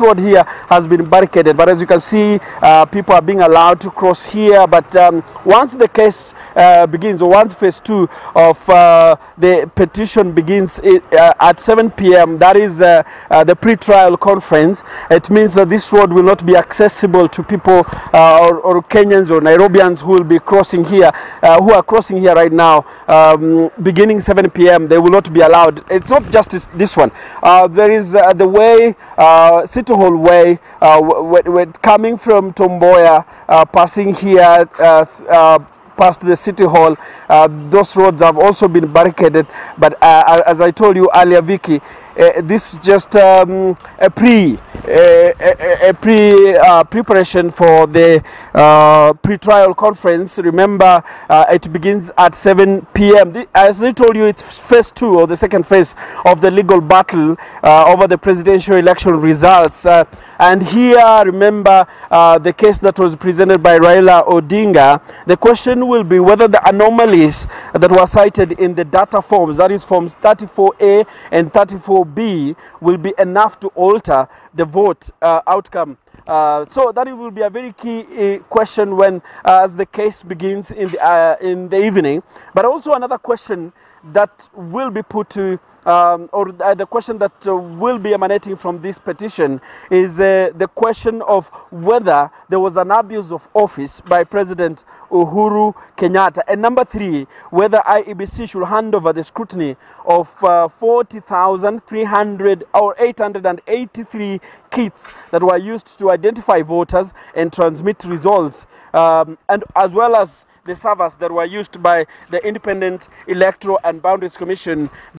road here has been barricaded, but as you can see, uh, people are being allowed to cross here. But um, once the case uh, begins, or once phase two of uh, the petition begins it, uh, at 7 p.m., that is uh, uh, the pre-trial conference, it means that this road will not be accessible to people or, or Kenyans or Nairobians who will be crossing here, who are crossing here right now. Um, beginning 7 p.m., they will not be allowed. It's not just this, this one. There is the way, City Hall Way, uh, coming from Tom Mboya, uh, passing here. Uh, past the city hall uh, those roads have also been barricaded but uh, as i told you earlier vicky uh, this is just um, a pre uh, a, a pre uh, preparation for the pre-trial conference. Remember it begins at 7 p.m as i told you it's phase two or the second phase of the legal battle over the presidential election results. And here remember the case that was presented by Raila Odinga. The question will be whether the anomalies that were cited in the data forms that is forms 34a and 34b will be enough to alter the vote uh, outcome uh, so that will be a very key uh, question when uh, as the case begins in the uh, in the evening but also another question that will be put to um, or uh, the question that uh, will be emanating from this petition is uh, the question of whether there was an abuse of office by President Uhuru Kenyatta. And number three, whether IEBC should hand over the scrutiny of uh, 40,300 or 883 kits that were used to identify voters and transmit results, um, and as well as the servers that were used by the Independent Electoral and Boundaries Commission